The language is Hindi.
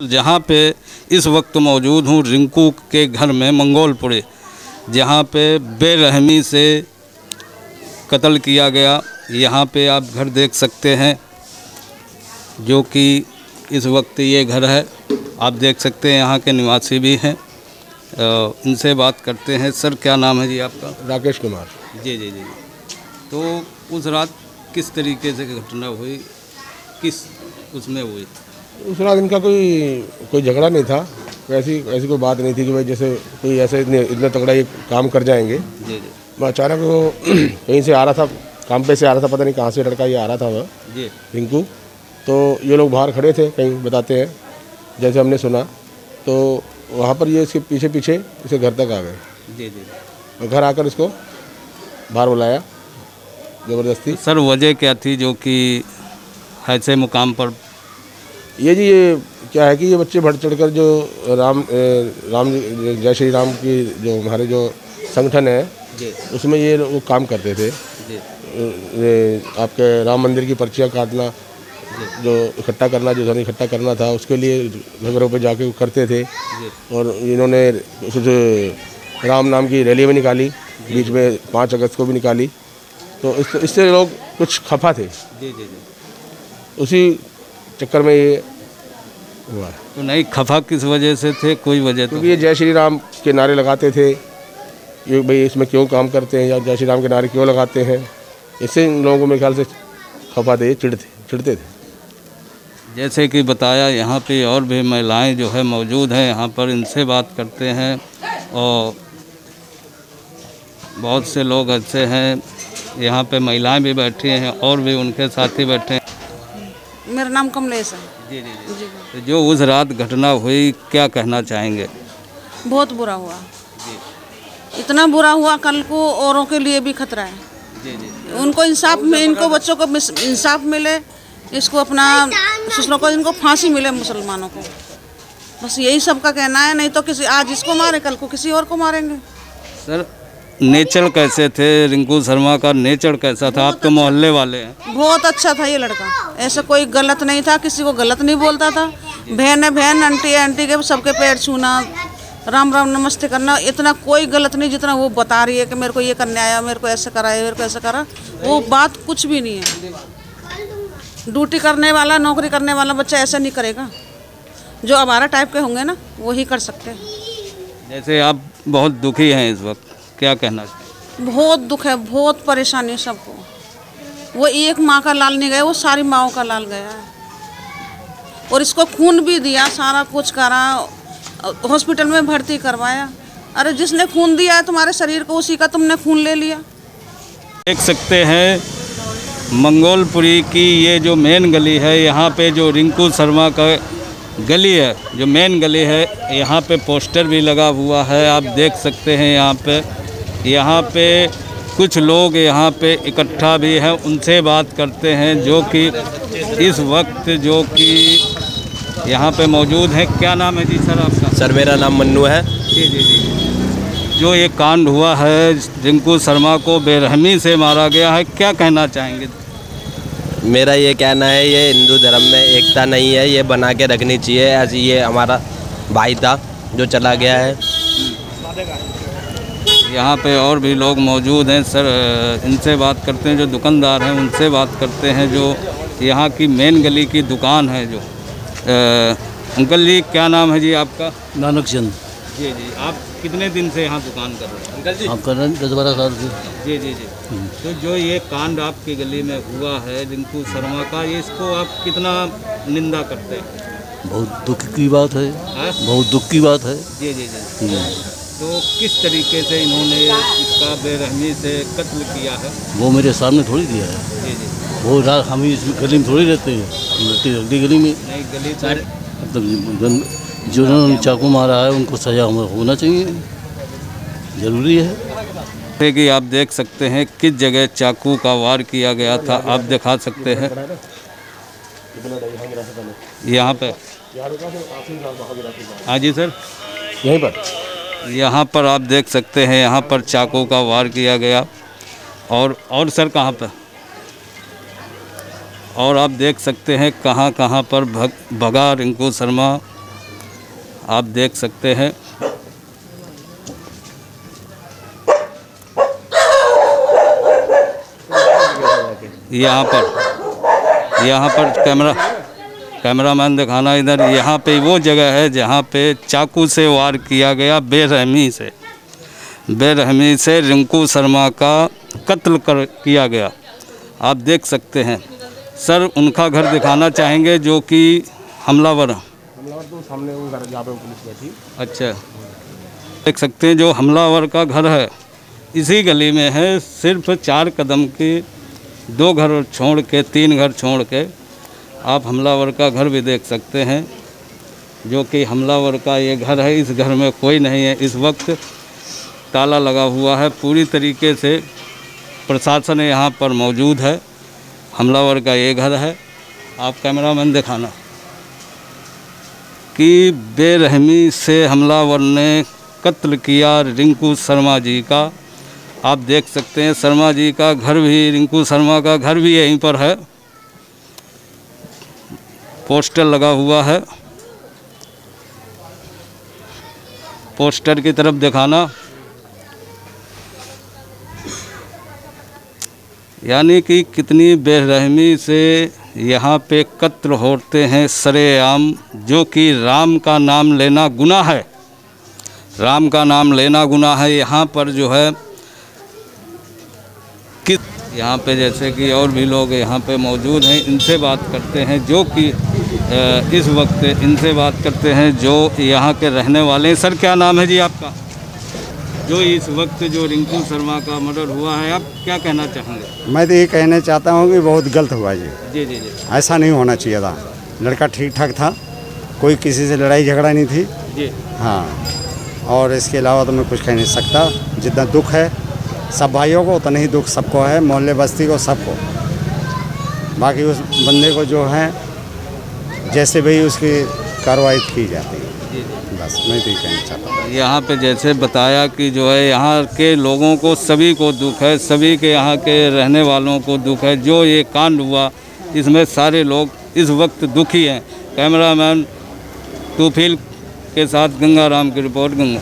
जहाँ पे इस वक्त मौजूद हूँ रिंकू के घर में मंगोलपुरे जहाँ पे बेरहमी से कत्ल किया गया। यहाँ पे आप घर देख सकते हैं जो कि इस वक्त ये घर है। आप देख सकते हैं यहाँ के निवासी भी हैं। इनसे बात करते हैं। सर क्या नाम है जी आपका? राकेश कुमार। जी जी जी। तो उस रात किस तरीके से घटना हुई? किस उसमें हुई? उस रात इनका कोई कोई झगड़ा नहीं था। ऐसी ऐसी कोई बात नहीं थी कि भाई जैसे कोई ऐसे इतने इतना तगड़ा ये काम कर जाएँगे। जी जी। मैं अचानक वो कहीं से आ रहा था काम पे से आ रहा था पता नहीं कहाँ से लड़का ये आ रहा था वह रिंकू। तो ये लोग बाहर खड़े थे कहीं बताते हैं जैसे हमने सुना। तो वहाँ पर ये इसके पीछे पीछे इसे घर तक आ गए। और घर आकर इसको बाहर बुलाया ज़बरदस्ती। सर वजह क्या थी जो कि ऐसे मुकाम पर ये जी ये क्या है कि ये बच्चे बढ़ चढ़कर जो राम राम जय श्री राम की जो हमारे जो संगठन है उसमें ये वो काम करते थे। आपके राम मंदिर की पर्चियाँ काटना जो। इकट्ठा करना जो धन इकट्ठा करना था उसके लिए घरों पे जाके करते थे। और इन्होंने कुछ राम नाम की रैली भी निकाली बीच में पाँच अगस्त को भी निकाली। तो इस इससे लोग कुछ खफा थे। जी जी जी। उसी चक्कर में ये हुआ। है तो नहीं खफा किस वजह से थे? कोई वजह तो ये जय श्री राम के नारे लगाते थे। ये भाई इसमें क्यों काम करते हैं या जय श्री राम के नारे क्यों लगाते हैं? इससे इन लोगों को मेरे ख्याल से खफा थे चिढ़ते चिड़ते थे। जैसे कि बताया यहाँ पे और भी महिलाएँ जो है मौजूद हैं यहाँ पर इनसे बात करते हैं और बहुत से लोग ऐसे हैं। यहाँ पे महिलाएँ भी बैठी हैं और भी उनके साथी बैठे हैं मेरा नाम कमलेश है जी जी जी। तो जो उस रात घटना हुई क्या कहना चाहेंगे? बहुत बुरा हुआ। इतना बुरा हुआ कल को औरों के लिए भी खतरा है। जी जी। उनको इंसाफ में इनको बच्चों को इंसाफ मिले इसको अपना ससुरों को इनको फांसी मिले मुसलमानों को। बस यही सबका कहना है नहीं तो किसी आज इसको मारे कल को किसी और को मारेंगे। सर नेचर कैसे थे? रिंकू शर्मा का नेचर कैसा था? आप तो मोहल्ले वाले हैं। बहुत अच्छा था ये लड़का। ऐसा कोई गलत नहीं था किसी को गलत नहीं बोलता था। बहन है बहन आंटी है आंटी के सबके पैर छूना राम राम नमस्ते करना इतना कोई गलत नहीं जितना वो बता रही है कि मेरे को ये करने आया मेरे को ऐसे कराया मेरे को ऐसे करा। वो बात कुछ भी नहीं है। ड्यूटी करने वाला नौकरी करने वाला बच्चा ऐसा नहीं करेगा। जो हमारा टाइप के होंगे ना वही कर सकते हैं। जैसे आप बहुत दुखी हैं इस वक्त। क्या कहना चाहिए बहुत दुख है बहुत परेशानी है सबको। वो एक माँ का लाल नहीं गया वो सारी माओ का लाल गया है। और इसको खून भी दिया सारा कुछ करा हॉस्पिटल में भर्ती करवाया। अरे जिसने खून दिया है तुम्हारे शरीर को उसी का तुमने खून ले लिया। देख सकते हैं मंगोलपुरी की ये जो मेन गली है यहाँ पे जो रिंकू शर्मा का गली है जो मेन गली है यहाँ पे पोस्टर भी लगा हुआ है आप देख सकते हैं यहाँ पे। यहाँ पे कुछ लोग यहाँ पे इकट्ठा भी हैं उनसे बात करते हैं जो कि इस वक्त जो कि यहाँ पे मौजूद हैं। क्या नाम है जी सर आपका? सर मेरा नाम मन्नू है। जी जी जी। जो ये कांड हुआ है रिंकू शर्मा को बेरहमी से मारा गया है क्या कहना चाहेंगे? मेरा ये कहना है ये हिंदू धर्म में एकता नहीं है ये बना के रखनी चाहिए ऐसे ये हमारा भाई था जो चला गया है। यहाँ पे और भी लोग मौजूद हैं सर इनसे बात करते हैं जो दुकानदार हैं उनसे बात करते हैं जो यहाँ की मेन गली की दुकान है जो। अंकल जी क्या नाम है जी आपका? नानक चंद जी जी। आप कितने दिन से यहाँ दुकान कर रहे हैं? अंकल जी? आप कर रहे हैं दस बारह साल से। जी जी जी। तो जो ये कांड आपकी गली में हुआ है रिंकू शर्मा का ये इसको आप कितना निंदा करते हैं? बहुत दुख की बात है। हाँ? बहुत दुख की बात है। जी जी जी। हम्म। तो किस तरीके से इन्होंने इसका बेरहमी से कत्ल किया है? वो मेरे सामने थोड़ी दिया है। जी जी। वो रात हम इस गली में थोड़ी रहते हैं। हम रहते हैं अगली गली में। नहीं गली तो मतलब जन- जिन्होंने चाकू मारा है उनको सजा होना चाहिए। ज़रूरी है। जैसे कि आप देख सकते हैं किस जगह चाकू का वार किया गया था आप दिखा सकते हैं। यहाँ पे। हाँ जी सर। यहीं पर। यहाँ पर आप देख सकते हैं, यहाँ पर चाकू का वार किया गया। और और सर कहाँ पर? और आप देख सकते हैं कहाँ कहाँ पर भग, भगा रिंकू शर्मा। आप देख सकते हैं। यहाँ पर यहाँ पर कैमरा कैमरामैन दिखाना इधर यहाँ पे वो जगह है जहाँ पे चाकू से वार किया गया बेरहमी से। बेरहमी से रिंकू शर्मा का कत्ल कर किया गया। आप देख सकते हैं। सर उनका घर दिखाना चाहेंगे जो कि हमलावर हमलावर तो सामने वो घर जहाँ पे पुलिस बैठी। अच्छा। देख सकते हैं जो हमलावर का घर है। इसी गली में है सिर्फ़ चार कदम की दो घर छोड़ के तीन घर छोड़ के। आप हमलावर का घर भी देख सकते हैं, जो कि हमलावर का ये घर है। इस घर में कोई नहीं है। इस वक्त ताला लगा हुआ है। पूरी तरीके से प्रशासन यहाँ पर मौजूद है। हमलावर का ये घर है। आप कैमरामैन दिखाना कि बेरहमी से हमलावर ने कत्ल किया रिंकू शर्मा जी का। आप देख सकते हैं, शर्मा जी का घर भी, रिंकू शर्मा का घर भी यहीं पर है। पोस्टर लगा हुआ है। पोस्टर की तरफ़ दिखाना। यानी कि कितनी बेरहमी से यहाँ पे कत्ल होते हैं सरेआम जो कि राम का नाम लेना गुनाह है। राम का नाम लेना गुनाह है। यहाँ पर जो है किस यहाँ पे जैसे कि और भी लोग यहाँ पे मौजूद हैं इनसे बात करते हैं जो कि इस वक्त इनसे बात करते हैं जो यहाँ के रहने वाले हैं। सर क्या नाम है जी आपका? जो इस वक्त जो रिंकू शर्मा का मर्डर हुआ है आप क्या कहना चाहेंगे? मैं तो ये कहना चाहता हूँ कि बहुत गलत हुआ जी जी जी जी। ऐसा नहीं होना चाहिए था। लड़का ठीक ठाक था कोई किसी से लड़ाई झगड़ा नहीं थी। जी। हाँ और इसके अलावा तो मैं कुछ कह नहीं सकता। जितना दुख है सब भाइयों को उतना ही दुख सबको है मोहल्ले बस्ती को सबको। बाकी उस बंदे को जो है जैसे भी उसकी कार्रवाई की जाती है। बस मैं तो कहना चाहता हूँ। यहाँ पे जैसे बताया कि जो है यहाँ के लोगों को सभी को दुख है सभी के यहाँ के रहने वालों को दुख है। जो ये कांड हुआ इसमें सारे लोग इस वक्त दुखी हैं। कैमरामैन तूफील के साथ गंगाराम की रिपोर्ट गंगा।